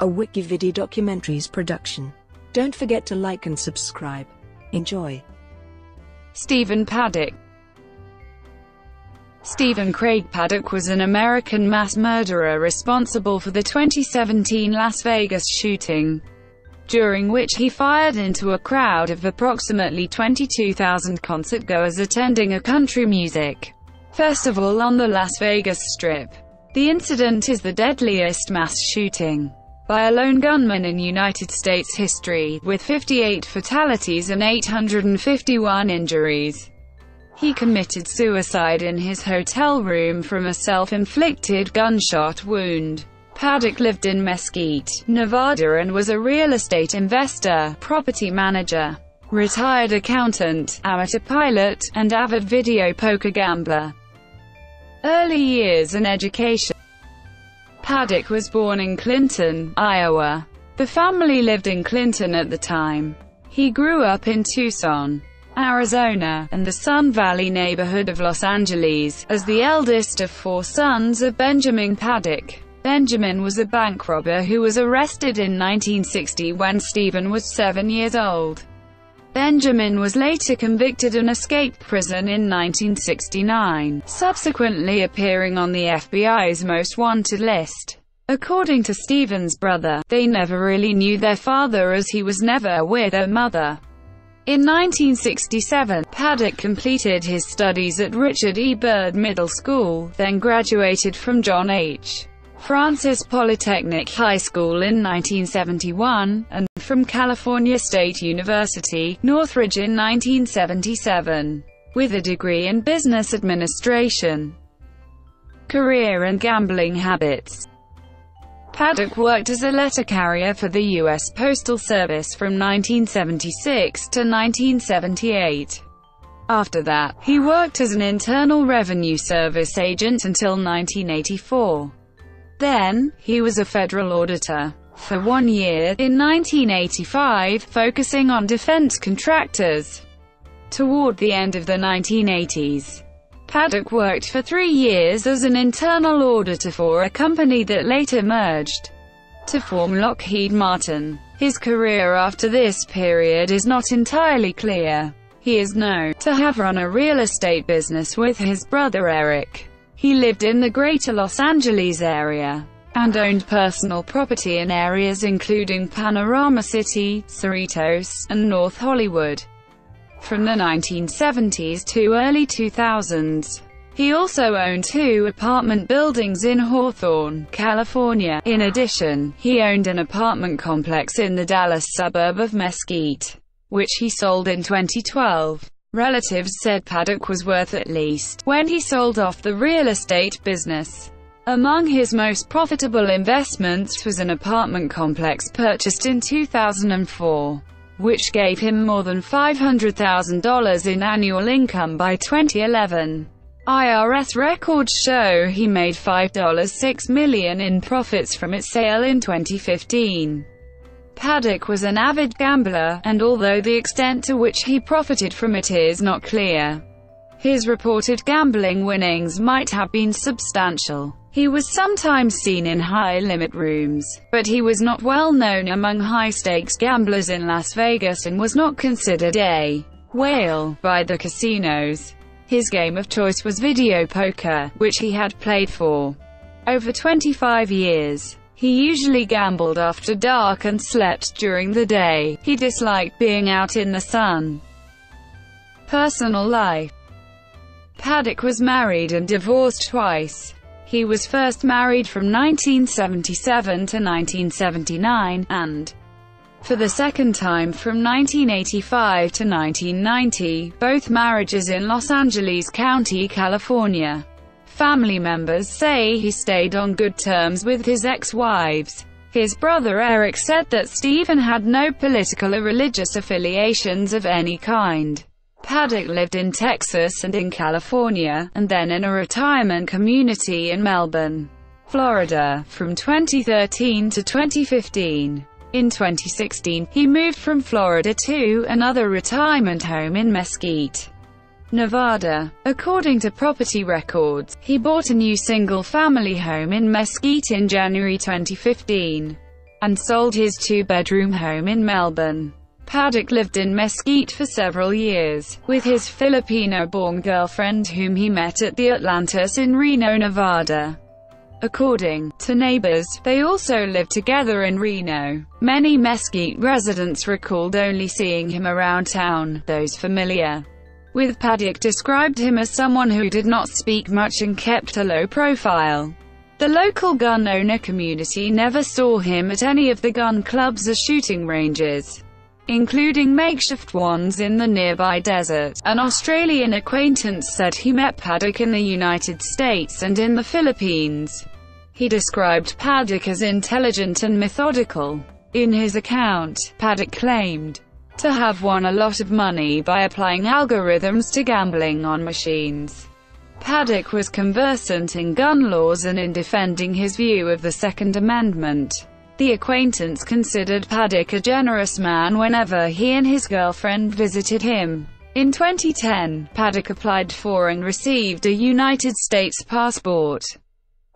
a Wikividi documentaries production. Don't forget to like and subscribe. Enjoy. Stephen Paddock Stephen Craig Paddock was an American mass murderer responsible for the 2017 Las Vegas shooting, during which he fired into a crowd of approximately 22,000 concertgoers attending a country music festival on the Las Vegas Strip. The incident is the deadliest mass shooting by a lone gunman in United States history, with 58 fatalities and 851 injuries. He committed suicide in his hotel room from a self-inflicted gunshot wound. Paddock lived in Mesquite, Nevada and was a real estate investor, property manager, retired accountant, amateur pilot, and avid video poker gambler. Early years and education Paddock was born in Clinton, Iowa. The family lived in Clinton at the time. He grew up in Tucson, Arizona, and the Sun Valley neighborhood of Los Angeles, as the eldest of four sons of Benjamin Paddock. Benjamin was a bank robber who was arrested in 1960 when Stephen was seven years old. Benjamin was later convicted and escaped prison in 1969, subsequently appearing on the FBI's most wanted list. According to Stephen's brother, they never really knew their father as he was never with their mother. In 1967, Paddock completed his studies at Richard E. Byrd Middle School, then graduated from John H. Francis Polytechnic High School in 1971, and from California State University, Northridge in 1977, with a degree in business administration. Career and gambling habits Paddock worked as a letter carrier for the U.S. Postal Service from 1976 to 1978. After that, he worked as an Internal Revenue Service agent until 1984. Then, he was a federal auditor for one year, in 1985, focusing on defense contractors. Toward the end of the 1980s, Paddock worked for three years as an internal auditor for a company that later merged to form Lockheed Martin. His career after this period is not entirely clear. He is known to have run a real estate business with his brother Eric. He lived in the greater Los Angeles area and owned personal property in areas including Panorama City, Cerritos, and North Hollywood from the 1970s to early 2000s. He also owned two apartment buildings in Hawthorne, California. In addition, he owned an apartment complex in the Dallas suburb of Mesquite, which he sold in 2012. Relatives said Paddock was worth at least, when he sold off the real estate business. Among his most profitable investments was an apartment complex purchased in 2004 which gave him more than $500,000 in annual income by 2011. IRS records show he made $5.6 million in profits from its sale in 2015. Paddock was an avid gambler, and although the extent to which he profited from it is not clear, his reported gambling winnings might have been substantial. He was sometimes seen in high-limit rooms, but he was not well known among high-stakes gamblers in Las Vegas and was not considered a whale by the casinos. His game of choice was video poker, which he had played for over 25 years. He usually gambled after dark and slept during the day. He disliked being out in the sun. Personal life Paddock was married and divorced twice. He was first married from 1977 to 1979, and for the second time from 1985 to 1990, both marriages in Los Angeles County, California. Family members say he stayed on good terms with his ex-wives. His brother Eric said that Stephen had no political or religious affiliations of any kind. Paddock lived in Texas and in California, and then in a retirement community in Melbourne, Florida, from 2013 to 2015. In 2016, he moved from Florida to another retirement home in Mesquite, Nevada. According to property records, he bought a new single-family home in Mesquite in January 2015. and sold his two-bedroom home in Melbourne. Paddock lived in Mesquite for several years, with his Filipino-born girlfriend whom he met at the Atlantis in Reno, Nevada. According to neighbors, they also lived together in Reno. Many Mesquite residents recalled only seeing him around town, those familiar with Paddock described him as someone who did not speak much and kept a low profile. The local gun owner community never saw him at any of the gun clubs or shooting ranges, including makeshift ones in the nearby desert. An Australian acquaintance said he met Paddock in the United States and in the Philippines. He described Paddock as intelligent and methodical. In his account, Paddock claimed to have won a lot of money by applying algorithms to gambling on machines. Paddock was conversant in gun laws and in defending his view of the Second Amendment. The acquaintance considered Paddock a generous man whenever he and his girlfriend visited him. In 2010, Paddock applied for and received a United States passport.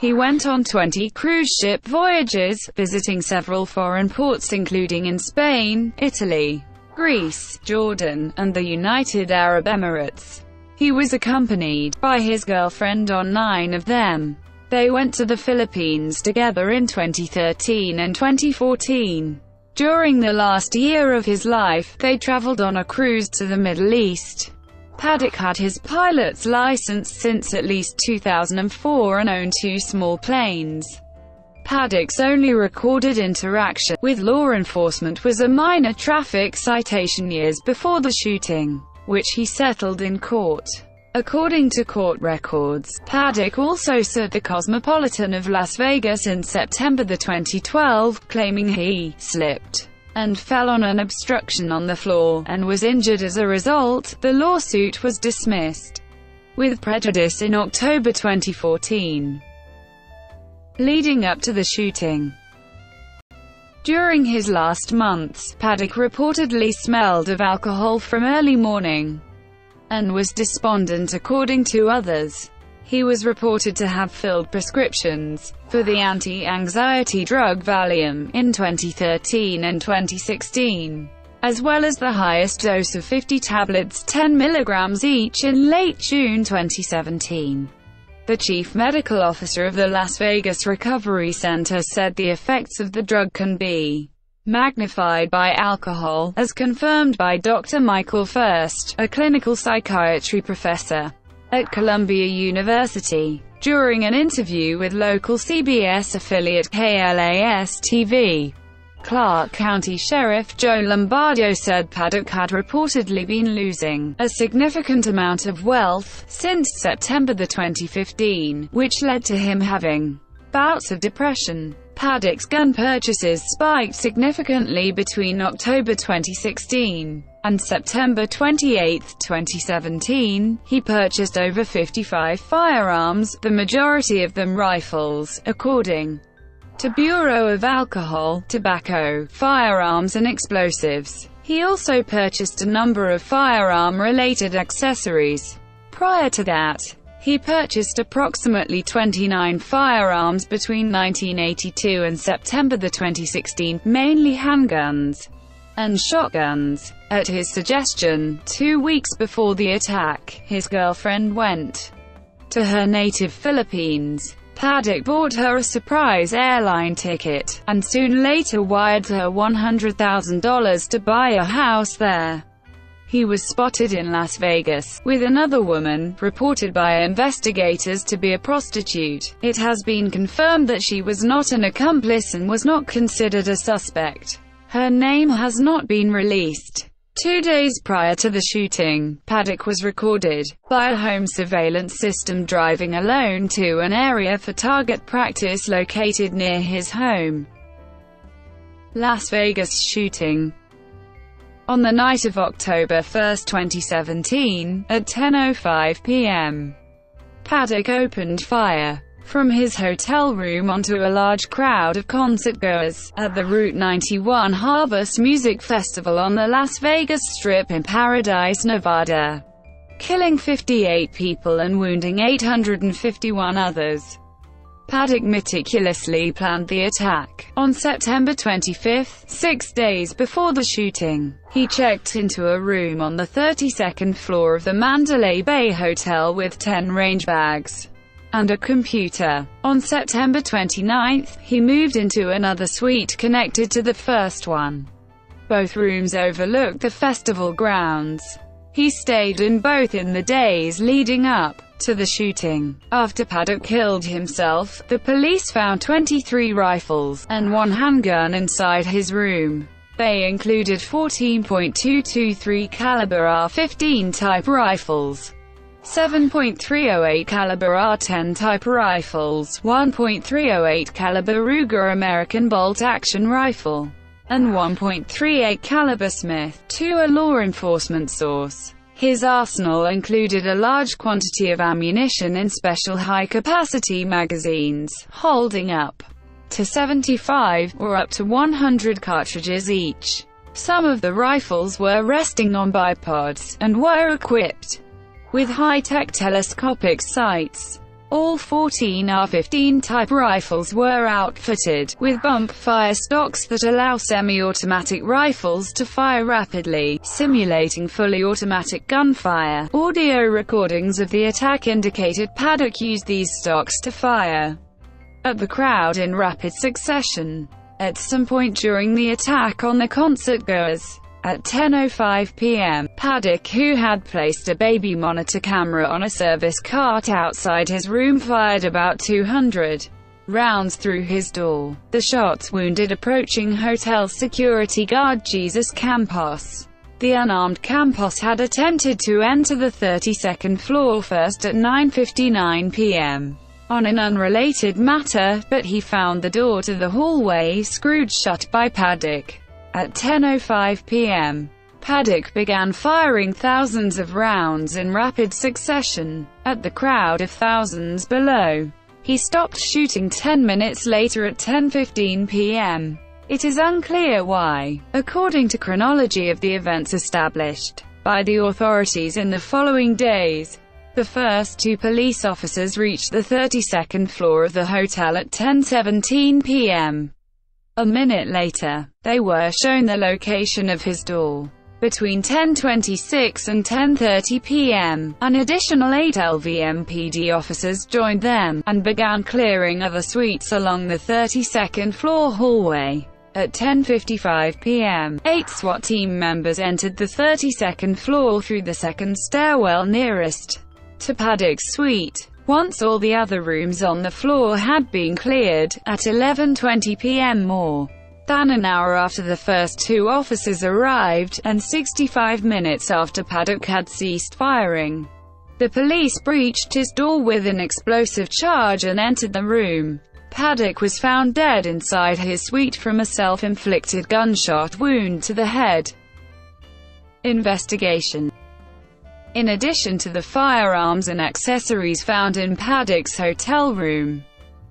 He went on 20 cruise ship voyages, visiting several foreign ports including in Spain, Italy, Greece, Jordan, and the United Arab Emirates. He was accompanied by his girlfriend on nine of them. They went to the Philippines together in 2013 and 2014. During the last year of his life, they traveled on a cruise to the Middle East. Paddock had his pilot's license since at least 2004 and owned two small planes. Paddock's only recorded interaction with law enforcement was a minor traffic citation years before the shooting, which he settled in court. According to court records, Paddock also sued the Cosmopolitan of Las Vegas in September 2012, claiming he slipped and fell on an obstruction on the floor, and was injured as a result. The lawsuit was dismissed with prejudice in October 2014. Leading up to the shooting, during his last months, Paddock reportedly smelled of alcohol from early morning and was despondent according to others. He was reported to have filled prescriptions for the anti-anxiety drug Valium in 2013 and 2016, as well as the highest dose of 50 tablets 10 milligrams each in late June 2017. The chief medical officer of the Las Vegas Recovery Center said the effects of the drug can be magnified by alcohol, as confirmed by Dr. Michael First, a clinical psychiatry professor at Columbia University. During an interview with local CBS affiliate KLAS-TV, Clark County Sheriff Joe Lombardo said Paddock had reportedly been losing a significant amount of wealth since September 2015, which led to him having bouts of depression. Paddock's gun purchases spiked significantly between October 2016 and September 28, 2017, he purchased over 55 firearms, the majority of them rifles, according to Bureau of Alcohol, Tobacco, Firearms and Explosives. He also purchased a number of firearm-related accessories. Prior to that, he purchased approximately 29 firearms between 1982 and September 2016, mainly handguns and shotguns. At his suggestion, two weeks before the attack, his girlfriend went to her native Philippines. Paddock bought her a surprise airline ticket, and soon later wired her $100,000 to buy a house there. He was spotted in Las Vegas, with another woman, reported by investigators to be a prostitute. It has been confirmed that she was not an accomplice and was not considered a suspect. Her name has not been released. Two days prior to the shooting, Paddock was recorded by a home surveillance system driving alone to an area for target practice located near his home. Las Vegas shooting On the night of October 1, 2017, at 10.05 p.m., Paddock opened fire from his hotel room onto a large crowd of concertgoers, at the Route 91 Harvest Music Festival on the Las Vegas Strip in Paradise, Nevada, killing 58 people and wounding 851 others. Paddock meticulously planned the attack. On September 25, six days before the shooting, he checked into a room on the 32nd floor of the Mandalay Bay Hotel with 10 range bags and a computer. On September 29, he moved into another suite connected to the first one. Both rooms overlooked the festival grounds. He stayed in both in the days leading up to the shooting. After Paddock killed himself, the police found 23 rifles and one handgun inside his room. They included 14.223 caliber AR-15 type rifles, 7.308 caliber AR-10 type rifles, 1.308 caliber Ruger American bolt-action rifle, and 1.38 caliber Smith, to a law enforcement source. His arsenal included a large quantity of ammunition in special high-capacity magazines, holding up to 75, or up to 100 cartridges each. Some of the rifles were resting on bipods, and were equipped with high-tech telescopic sights. All 14 AR-15 type rifles were outfitted with bump-fire stocks that allow semi-automatic rifles to fire rapidly, simulating fully automatic gunfire. Audio recordings of the attack indicated Paddock used these stocks to fire at the crowd in rapid succession. At some point during the attack on the concertgoers, at 10.05 p.m., Paddock, who had placed a baby monitor camera on a service cart outside his room fired about 200 rounds through his door. The shots wounded approaching hotel security guard Jesus Campos. The unarmed Campos had attempted to enter the 32nd floor first at 9.59 p.m. on an unrelated matter, but he found the door to the hallway screwed shut by Paddock. At 10.05 p.m., Paddock began firing thousands of rounds in rapid succession at the crowd of thousands below. He stopped shooting 10 minutes later at 10.15 p.m. It is unclear why. According to chronology of the events established by the authorities in the following days, the first two police officers reached the 32nd floor of the hotel at 10.17 p.m. A minute later, they were shown the location of his door. Between 10.26 and 10.30 p.m., an additional eight LVMPD officers joined them, and began clearing other suites along the 32nd floor hallway. At 10.55 p.m., eight SWAT team members entered the 32nd floor through the second stairwell nearest to Paddock's suite. Once all the other rooms on the floor had been cleared, at 11.20 p.m. more than an hour after the first two officers arrived, and 65 minutes after Paddock had ceased firing. The police breached his door with an explosive charge and entered the room. Paddock was found dead inside his suite from a self-inflicted gunshot wound to the head. Investigation in addition to the firearms and accessories found in Paddock's hotel room.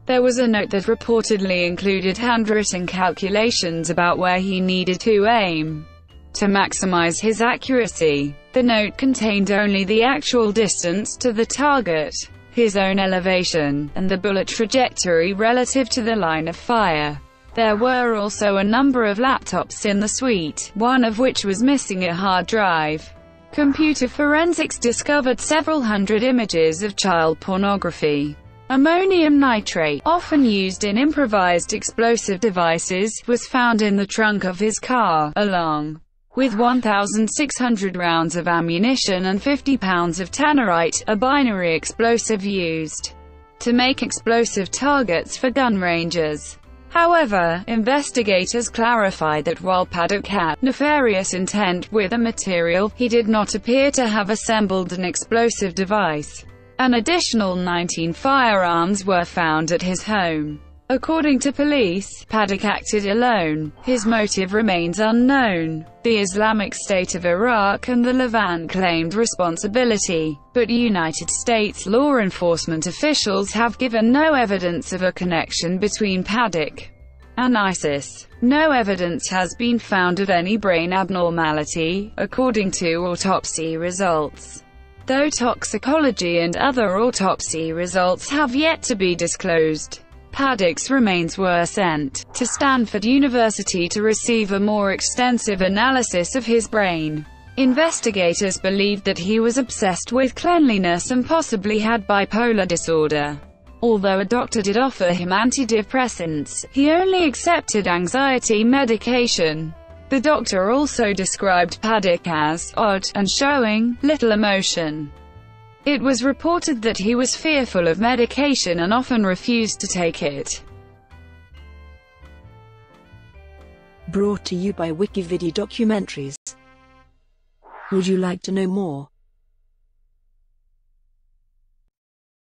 There was a note that reportedly included handwritten calculations about where he needed to aim to maximize his accuracy. The note contained only the actual distance to the target, his own elevation, and the bullet trajectory relative to the line of fire. There were also a number of laptops in the suite, one of which was missing a hard drive. Computer forensics discovered several hundred images of child pornography. Ammonium nitrate, often used in improvised explosive devices, was found in the trunk of his car, along with 1,600 rounds of ammunition and 50 pounds of tannerite, a binary explosive used to make explosive targets for gun ranges. However, investigators clarified that while Paddock had nefarious intent with the material, he did not appear to have assembled an explosive device. An additional 19 firearms were found at his home. According to police, Paddock acted alone. His motive remains unknown. The Islamic State of Iraq and the Levant claimed responsibility, but United States law enforcement officials have given no evidence of a connection between Paddock and ISIS. No evidence has been found of any brain abnormality, according to autopsy results. Though toxicology and other autopsy results have yet to be disclosed. Paddock's remains were sent to Stanford University to receive a more extensive analysis of his brain. Investigators believed that he was obsessed with cleanliness and possibly had bipolar disorder. Although a doctor did offer him antidepressants, he only accepted anxiety medication. The doctor also described Paddock as odd and showing little emotion. It was reported that he was fearful of medication and often refused to take it. Brought to you by WikiVidi Documentaries. Would you like to know more?